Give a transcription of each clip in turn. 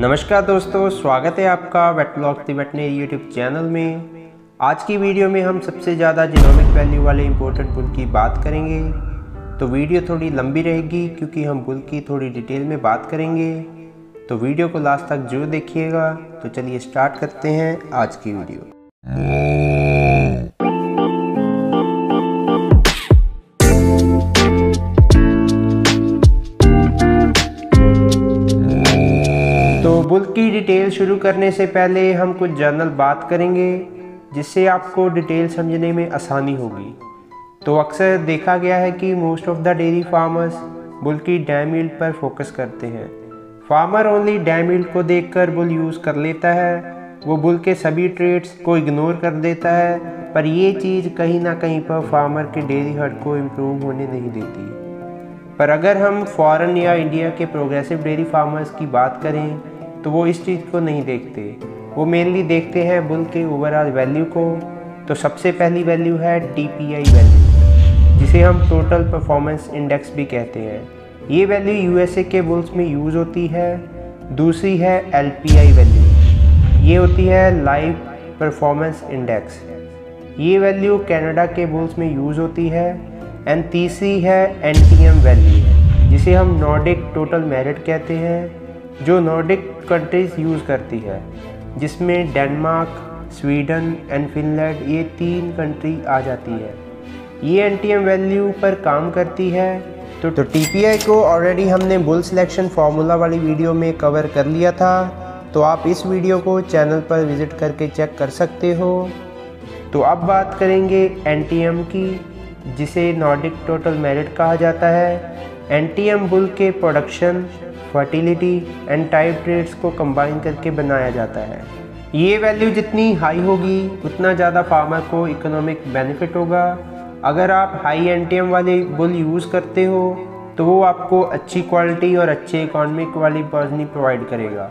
नमस्कार दोस्तों, स्वागत है आपका Vetlog the veterinary YouTube channel में। आज की वीडियो में हम सबसे ज़्यादा जिनोमिक वैल्यू वाले इम्पोर्टेंट बुल की बात करेंगे। तो वीडियो थोड़ी लंबी रहेगी क्योंकि हम बुल की थोड़ी डिटेल में बात करेंगे। तो वीडियो को लास्ट तक ज़रूर देखिएगा। तो चलिए स्टार्ट करते हैं आज की वीडियो। की डिटेल शुरू करने से पहले हम कुछ जनरल बात करेंगे, जिससे आपको डिटेल समझने में आसानी होगी। तो अक्सर देखा गया है कि most of the dairy farmers bull की डैम पर फोकस करते हैं। फार्मर ओनली डैम को देखकर बुल यूज़ कर लेता है। वो बुल के सभी ट्रेड्स को इग्नोर कर देता है, पर ये चीज़ कहीं ना कहीं पर फार्मर के डेयरी हट को इम्प्रूव होने नहीं देती। पर अगर हम फॉरेन या इंडिया के प्रोग्रेसिव डेयरी फार्मर्स की बात करें तो वो इस चीज़ को नहीं देखते। वो मेनली देखते हैं बुल के ओवरऑल वैल्यू को। तो सबसे पहली वैल्यू है टी वैल्यू जिसे हम टोटल परफॉर्मेंस इंडेक्स भी कहते हैं। ये वैल्यू यूएसए के बुल्स में यूज़ होती है। दूसरी है एलपीआई वैल्यू ये होती है लाइव परफॉर्मेंस इंडेक्स ये वैल्यू कनाडा के बुल्स में यूज़ होती है। एंड तीसरी है एनटीएम वैल्यू जिसे हम नॉर्डिक टोटल मेरिट कहते हैं। जो नॉर्डिक कंट्रीज़ यूज़ करती है जिसमें डेनमार्क स्वीडन एंड फिनलैंड ये तीन कंट्री आ जाती है। ये एनटीएम वैल्यू पर काम करती है तो तो टीपीआई को ऑलरेडी हमने बुल सिलेक्शन फार्मूला वाली वीडियो में कवर कर लिया था तो आप इस वीडियो को चैनल पर विज़िट करके चेक कर सकते हो। तो अब बात करेंगे एनटीएम की जिसे नॉर्डिक टोटल मेरिट कहा जाता है। एनटीएम बुल के production fertility and type traits को कंबाइन करके बनाया जाता है। ये वैल्यू जितनी हाई होगी, उतना ज़्यादा फार्मर को इकोनॉमिक बेनिफिट होगा। अगर आप हाई एनटीएम वाले बुल यूज़ करते हो तो वो आपको अच्छी क्वालिटी और अच्छे इकोनॉमिक वाली पॉजनी प्रोवाइड करेगा।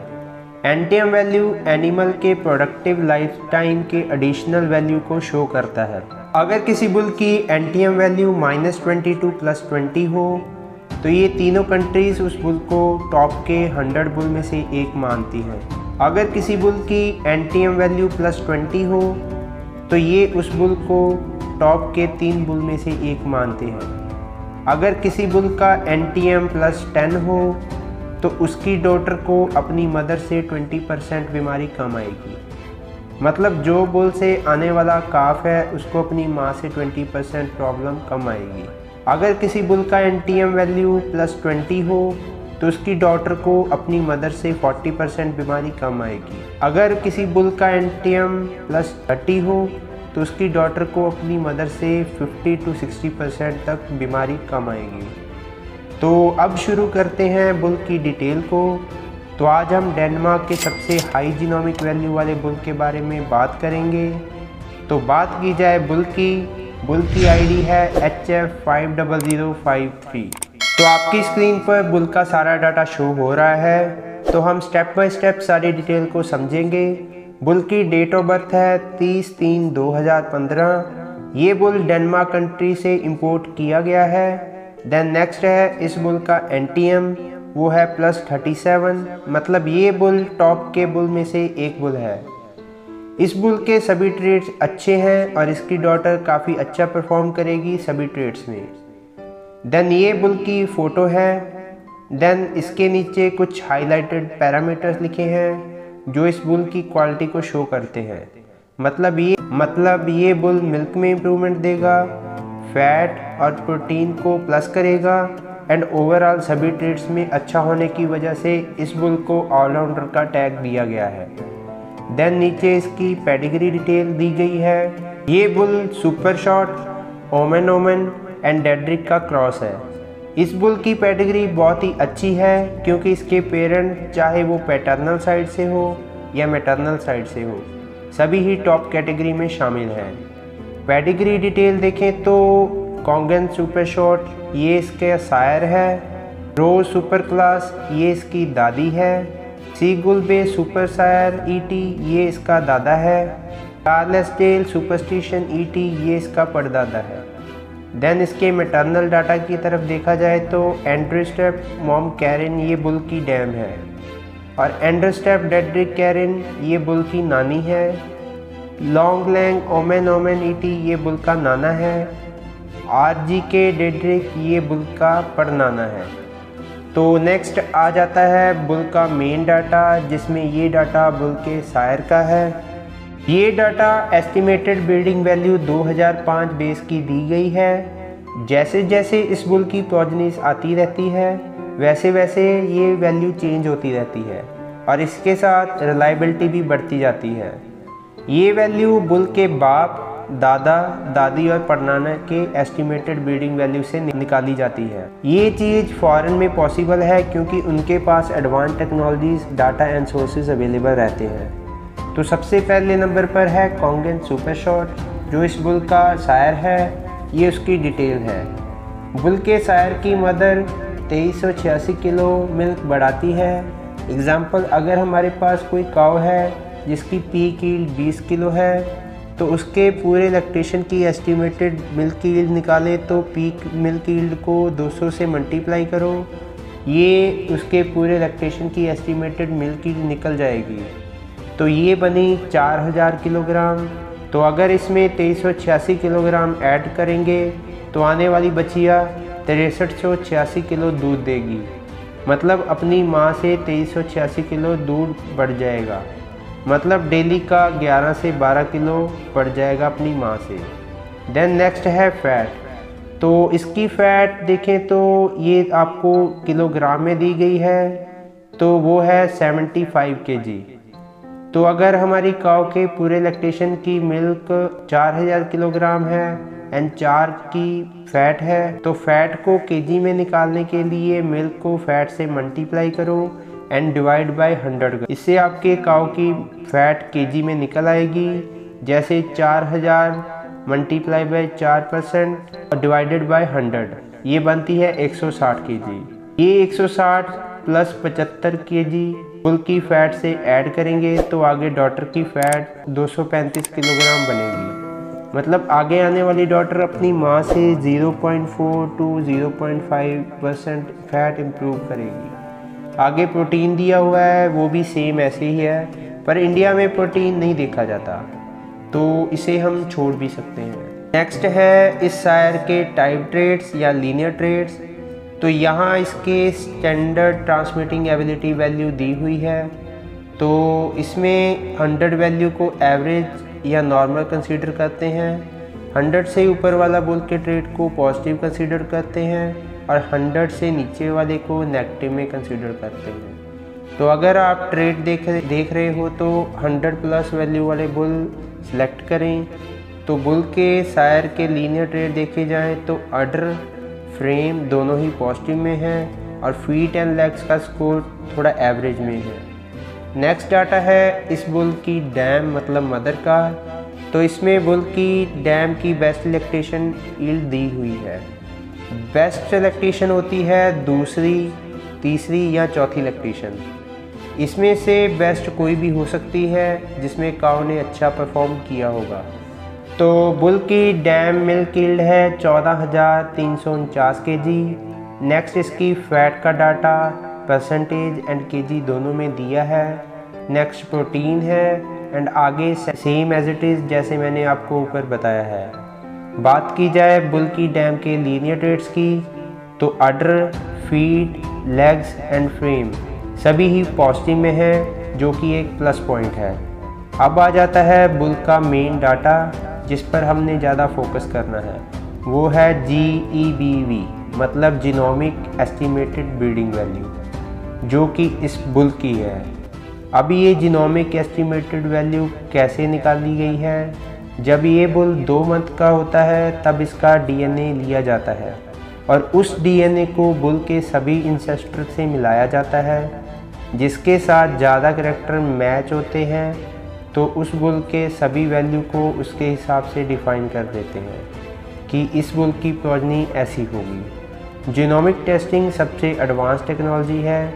एनटीएम वैल्यू एनिमल के प्रोडक्टिव लाइफ टाइम के एडिशनल वैल्यू को शो करता है। अगर किसी बुल की NTM value minus twenty to plus twenty हो तो ये तीनों कंट्रीज़ उस बुल को टॉप के हंड्रेड बुल में से एक मानती हैं। अगर किसी बुल की एन वैल्यू प्लस ट्वेंटी हो तो ये उस बुल को टॉप के तीन बुल में से एक मानते हैं। अगर किसी बुल का एन प्लस टेन हो तो उसकी डॉटर को अपनी मदर से 20 परसेंट बीमारी कम आएगी। मतलब जो बुल से आने वाला काफ है, उसको अपनी माँ से 20 परसेंट प्रॉब्लम कम आएगी। अगर किसी बुल का एनटीएम वैल्यू प्लस ट्वेंटी हो तो उसकी डॉटर को अपनी मदर से 40 परसेंट बीमारी कम आएगी। अगर किसी बुल का एनटीएम प्लस थर्टी हो तो उसकी डॉटर को अपनी मदर से 50 टू 60 परसेंट तक बीमारी कम आएगी। तो अब शुरू करते हैं बुल की डिटेल को। तो आज हम डेनमार्क के सबसे हाई जीनोमिक वैल्यू वाले बुल के बारे में बात करेंगे। तो बात की जाए बुल की बुल की आईडी है H F five double zero five three तो आपकी स्क्रीन पर बुल का सारा डाटा शो हो रहा है तो हम स्टेप बाय स्टेप सारी डिटेल को समझेंगे। बुल की डेट ऑफ़ बर्थ है तीस तीन दो हज़ार पंद्रह। ये बुल डेनमार्क कंट्री से इंपोर्ट किया गया है। देन नेक्स्ट है इस बुल का एनटीएम वो है प्लस थर्टी सेवन मतलब ये बुल टॉप के बुल में से एक बुल है। इस बुल के सभी ट्रेड्स अच्छे हैं और इसकी डॉटर काफ़ी अच्छा परफॉर्म करेगी सभी ट्रेड्स में। देन ये बुल की फ़ोटो है। देन इसके नीचे कुछ हाईलाइटेड पैरामीटर्स लिखे हैं, जो इस बुल की क्वालिटी को शो करते हैं। मतलब ये मतलब ये बुल मिल्क में इम्प्रूवमेंट देगा फैट और प्रोटीन को प्लस करेगा एंड ओवरऑल सभी ट्रेड्स में अच्छा होने की वजह से इस बुल को ऑलराउंडर का टैग दिया गया है। देन नीचे इसकी पेडिग्री डिटेल दी गई है। ये bull super shot Omen Omen and Dedrick का क्रॉस है। इस बुल की पेडिग्री बहुत ही अच्छी है, क्योंकि इसके पेरेंट चाहे वो पैटर्नल साइड से हो या मेटर्नल साइड से हो, सभी ही टॉप कैटेगरी में शामिल हैं। पेडिग्री डिटेल देखें तो कॉन्गन सुपर शॉट ये इसके सायर है। रोज सुपर क्लास ये इसकी दादी है। Seagull bay super sire ET ये इसका दादा है। कार्लेसडेल सुपरस्टिशन ईटी ये इसका परदादा है। देन इसके मेटर्नल डाटा की तरफ़ देखा जाए तो एंड्रिस्टेप मॉम कैरिन ये बुल की डैम है। और एंडरस्टेप डेड्रिक कैरिन ये बुल की नानी है। Long Lang Omen Omen ET ये बुल का नाना है। आर जी के डेड्रिक ये बुल का पड़नाना है। तो नेक्स्ट आ जाता है बुल का मेन डाटा जिसमें ये डाटा बुल के सायर का है। ये data estimated breeding value 2005 base की दी गई है। जैसे जैसे इस बुल की प्रोजनीस आती रहती है, वैसे वैसे ये वैल्यू चेंज होती रहती है और इसके साथ रिलायबिलिटी भी बढ़ती जाती है। ये वैल्यू बुल के बाप दादा, दादी और पड़नाना के एस्टिमेटेड ब्रीडिंग वैल्यू से निकाली जाती है। ये चीज़ फॉरेन में पॉसिबल है क्योंकि उनके पास advance technologies data and sources available रहते हैं। तो सबसे पहले नंबर पर है कॉन्गन सुपर शॉट जो इस बुल का शायर है, ये उसकी डिटेल है। बुल के शायर की मदर तेईस किलो मिल्क बढ़ाती है। एग्ज़ाम्पल अगर हमारे पास कोई काव है, जिसकी पी कील 20 किलो है तो उसके पूरे इलेक्ट्रेशन की एस्टिमेटेड मिल्क ईल्ड निकालें तो पीक मिल्क ईल्ड को 200 से मल्टीप्लाई करो। ये उसके पूरे इलेक्ट्रेशन की एस्टिमेटेड मिल्क ईल्ड निकल जाएगी। तो ये बनी 4000 किलोग्राम। तो अगर इसमें तेईस किलोग्राम ऐड करेंगे तो आने वाली बचिया तिरसठ किलो दूध देगी। मतलब अपनी माँ से तेईस किलो दूध बढ़ जाएगा। मतलब डेली का 11 से 12 किलो पड़ जाएगा अपनी माँ से। देन नेक्स्ट है फैट तो इसकी फ़ैट देखें तो ये आपको किलोग्राम में दी गई है तो वो है 75 के जी तो अगर हमारी काव के पूरे इलेक्ट्रेशन की मिल्क 4000 किलोग्राम है एंड चार की फ़ैट है तो फ़ैट को केजी में निकालने के लिए मिल्क को फ़ैट से मल्टीप्लाई करो। एंड डिवाइड बाय हंड्रेड इससे आपके काव की फैट केजी में निकल आएगी। जैसे चार हज़ार मल्टीप्लाई बाई चार परसेंट डिवाइडेड बाय हंड्रेड ये बनती है 160 केजी ये 160 प्लस 75 केजी फुल की फैट से ऐड करेंगे तो आगे डॉटर की फैट 235 किलोग्राम बनेगी। मतलब आगे आने वाली डॉटर अपनी माँ से 0.4 टू 0.5 परसेंट फैट इम्प्रूव करेगी। आगे प्रोटीन दिया हुआ है, वो भी सेम ऐसे ही है, पर इंडिया में प्रोटीन नहीं देखा जाता तो इसे हम छोड़ भी सकते हैं। नेक्स्ट है इस शायर के टाइप ट्रेड्स या लीनियर ट्रेड्स तो यहाँ इसके स्टैंडर्ड ट्रांसमिटिंग एबिलिटी वैल्यू दी हुई है तो इसमें 100 वैल्यू को एवरेज या नॉर्मल कंसीडर करते हैं 100 से ऊपर वाला बोल के ट्रेड को पॉजिटिव कंसीडर करते हैं और हंड्रेड से नीचे वाले को नेगेटिव में कंसिडर करते हैं। तो अगर आप ट्रेड देख देख रहे हो तो हंड्रेड प्लस वैल्यू वाले बुल सेलेक्ट करें। तो बुल के सायर के लीनियर ट्रेड देखे जाएँ तो अडर फ्रेम दोनों ही पॉजिटिव में है और फीट एंड लेग्स का स्कोर थोड़ा एवरेज में है। नेक्स्ट डाटा है इस बुल की डैम मतलब मदर का। तो इसमें बुल की डैम की बेस्ट इलेक्ट्रेशन ईल्ड दी हुई है। बेस्ट इलेक्ट्रीशियन होती है दूसरी, तीसरी या चौथी इलेक्ट्रीशियन इसमें से बेस्ट कोई भी हो सकती है जिसमें काव ने अच्छा परफॉर्म किया होगा। तो बुल की डैम मिल्क ईल्ड है चौदह हज़ार तीन सौ उनचास के जी नेक्स्ट इसकी फ़ैट का data percentage and K G दोनों में दिया है। नेक्स्ट प्रोटीन है एंड आगे सेम एज इट इज़ जैसे मैंने आपको ऊपर बताया है। बात की जाए बुल की डैम के लीनियर ट्रेड्स की तो udder feet legs and frame सभी ही पॉजिटिव में है, जो कि एक प्लस पॉइंट है। अब आ जाता है बुल का मेन डाटा, जिस पर हमने ज़्यादा फोकस करना है। वो है जी ई बी वी मतलब जिनोमिक एस्टिमेटेड ब्रीडिंग वैल्यू जो कि इस बुल की है। अभी ये जिनोमिक एस्टिमेटेड वैल्यू कैसे निकाली गई है? जब ये बुल दो मंथ का होता है, तब इसका डीएनए लिया जाता है और उस डीएनए को बुल के सभी इंसेस्टर से मिलाया जाता है, जिसके साथ ज़्यादा करेक्टर मैच होते हैं तो उस बुल के सभी वैल्यू को उसके हिसाब से डिफ़ाइन कर देते हैं कि इस बुल की प्रोजनी ऐसी होगी। जीनोमिक टेस्टिंग सबसे एडवांस टेक्नोलॉजी है,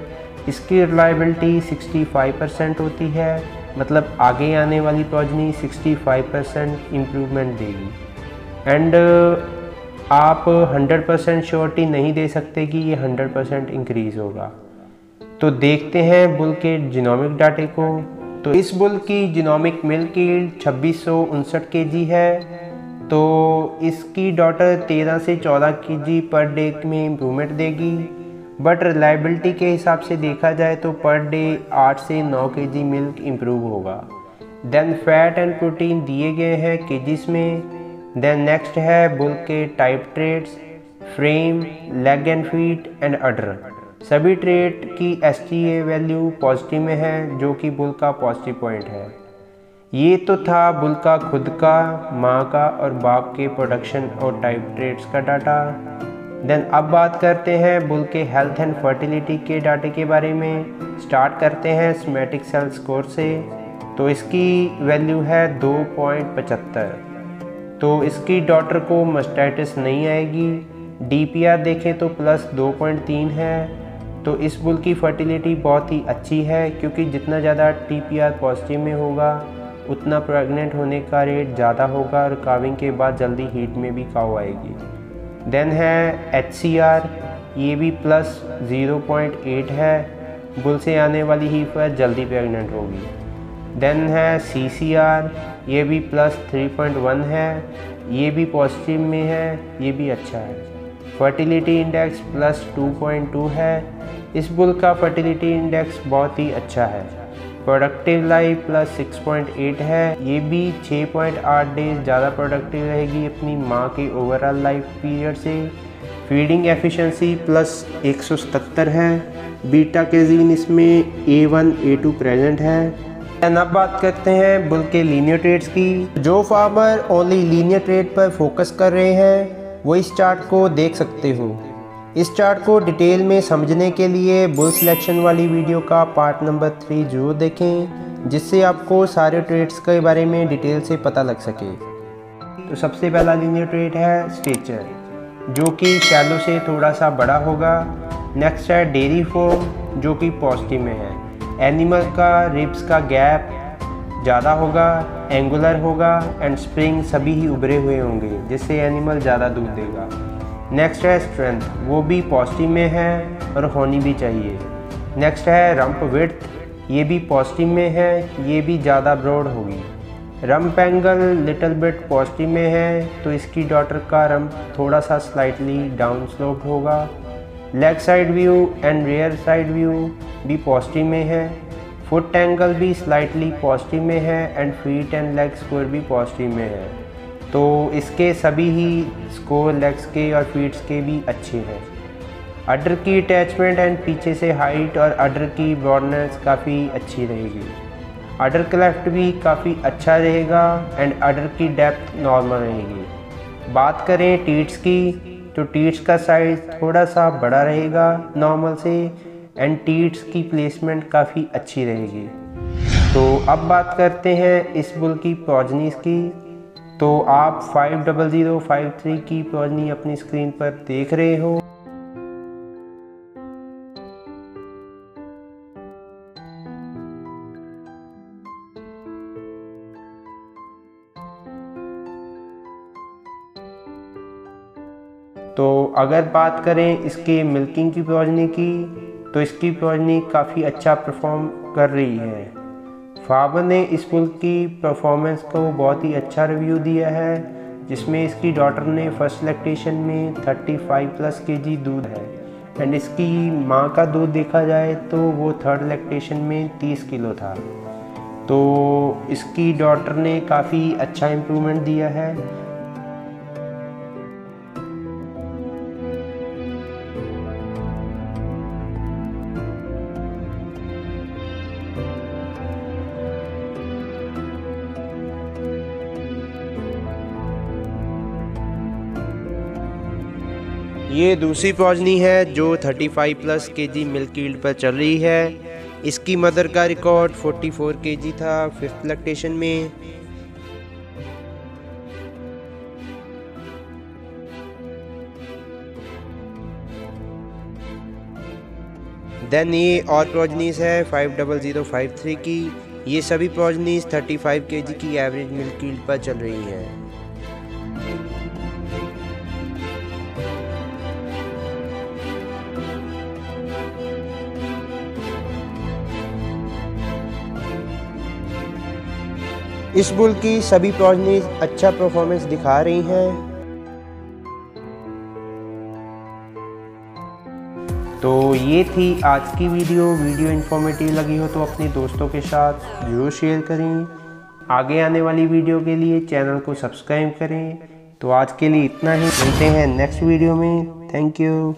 इसकी रिलायबिलिटी 65 परसेंट होती है मतलब आगे आने वाली प्रोजनी 65 परसेंट इम्प्रूवमेंट देगी। एंड uh, आप 100 परसेंट श्योरिटी नहीं दे सकते कि ये 100 परसेंट इंक्रीज़ होगा। तो देखते हैं बुल के जिनोमिक डाटे को। तो इस बुल की जिनोमिक मिल्क ईल्ड छब्बीस के जी है। तो इसकी डॉटर 13 से 14 के जी पर डे में इम्प्रूवमेंट देगी। बट रिलायबिलिटी के हिसाब से देखा जाए तो पर डे 8 से 9 के जी मिल्क इम्प्रूव होगा। देन फैट एंड प्रोटीन दिए गए हैं केजीस में। देन नेक्स्ट है बुल के type traits frame leg and feet and udder सभी ट्रेड की S T A value positive में है, जो कि बुल का पॉजिटिव पॉइंट है। ये तो था बुल का खुद का, माँ का और बाप के प्रोडक्शन और टाइप ट्रेड्स का डाटा देन अब बात करते हैं बुल के हेल्थ एंड फर्टिलिटी के डाटे के बारे में। स्टार्ट करते हैं स्मेटिक सेल स्कोर से। तो इसकी वैल्यू है दो पॉइंट पचहत्तर। तो इसकी डॉटर को मस्टाइटिस नहीं आएगी। डीपीआर देखें तो प्लस दो पॉइंट तीन है। तो इस बुल की फर्टिलिटी बहुत ही अच्छी है, क्योंकि जितना ज़्यादा टी पॉजिटिव में होगा, उतना प्रेग्नेंट होने का रेट ज़्यादा होगा और काविंग के बाद जल्दी हीट में भी काव आएगी। देन है एच सी आर ये भी प्लस 0.8 है। बुल से आने वाली ही पर जल्दी प्रेगनेंट होगी। देन है सी सी आर ये भी प्लस 3.1 है। ये भी पॉजिटिव में है, ये भी अच्छा है। फर्टिलिटी इंडेक्स प्लस 2.2 है। इस बुल का फर्टिलिटी इंडेक्स बहुत ही अच्छा है। प्रोडक्टिव लाइफ प्लस 6.8 है। ये भी 6.8 डेज़ ज़्यादा प्रोडक्टिव रहेगी अपनी माँ के ओवरऑल लाइफ पीरियड से। फीडिंग एफिशिएंसी प्लस एक है। बीटा केजीन इसमें A one A two present है। अब बात करते हैं बुल के लीनियर ट्रेड्स की। जो फार्मर ओनली लीनियर ट्रेड पर फोकस कर रहे हैं, वो इस चार्ट को देख सकते हो। इस चार्ट को डिटेल में समझने के लिए बुल सिलेक्शन वाली वीडियो का पार्ट नंबर थ्री ज़रूर देखें, जिससे आपको सारे ट्रेड्स के बारे में डिटेल से पता लग सके। तो सबसे पहला लीनियर ट्रेड है स्टेचर जो कि शैलो से थोड़ा सा बड़ा होगा। नेक्स्ट है डेरी फॉर्म जो कि पॉजिटिव में है। एनिमल का रिब्स का गैप ज़्यादा होगा एंगुलर होगा एंड स्प्रिंग सभी ही उभरे हुए होंगे, जिससे एनिमल ज़्यादा दूध देगा। नेक्स्ट है स्ट्रेंथ वो भी पॉजिटिव में है और होनी भी चाहिए। नेक्स्ट है रंप विथ ये भी पॉजिटिव में है, ये भी ज़्यादा ब्रॉड होगी। Rump angle little bit positive में है तो इसकी डॉटर का रंप थोड़ा सा स्लाइटली डाउन स्लोप होगा। Leg side view and rear side view भी पॉजिटिव में है। फुट एंगल भी स्लाइटली पॉजिटिव में है and feet and leg score भी पॉजिटिव में है। तो इसके सभी ही स्कोर लेग्स के और फीट्स के भी अच्छे हैं। अडर की अटैचमेंट एंड पीछे से हाइट और अडर की ब्रॉडनेस काफ़ी अच्छी रहेगी। अडर क्लेफ्ट भी काफ़ी अच्छा रहेगा एंड अडर की डेप्थ नॉर्मल रहेगी। बात करें टीट्स की तो टीट्स का साइज़ थोड़ा सा बड़ा रहेगा नॉर्मल से एंड टीट्स की प्लेसमेंट काफ़ी अच्छी रहेगी। तो अब बात करते हैं इस बुल की प्रोजनीस की। तो आप five double zero five three की प्रोजनी अपनी स्क्रीन पर देख रहे हो। तो अगर बात करें इसके मिल्किंग की प्रोजनी की तो इसकी प्रोजनी काफ़ी अच्छा परफॉर्म कर रही है। फाबर ने इस फ़िल्म की परफॉर्मेंस को बहुत ही अच्छा रिव्यू दिया है, जिसमें इसकी डॉटर ने फ़र्स्ट लैक्टेशन में 35 प्लस के जी दूध है। एंड इसकी माँ का दूध देखा जाए तो वो थर्ड लैक्टेशन में 30 किलो था। तो इसकी डॉटर ने काफ़ी अच्छा इम्प्रूवमेंट दिया है। ये दूसरी प्रोजनी है जो 35 प्लस के जी मिल्क पर चल रही है। इसकी मदर का रिकॉर्ड 44 के जी था फिफ्थ लैक्टेशन में। देन ये और प्रोजनीस है five double zero five three की। ये सभी प्रोजनीस 35 के जी की एवरेज मिल्क पर चल रही हैं। इस बुल की सभी प्रॉजनीज अच्छा परफॉर्मेंस दिखा रही हैं। तो ये थी आज की वीडियो। वीडियो इन्फॉर्मेटिव लगी हो तो अपने दोस्तों के साथ ज़रूर शेयर करें। आगे आने वाली वीडियो के लिए चैनल को सब्सक्राइब करें। तो आज के लिए इतना ही। मिलते हैं नेक्स्ट वीडियो में। Thank you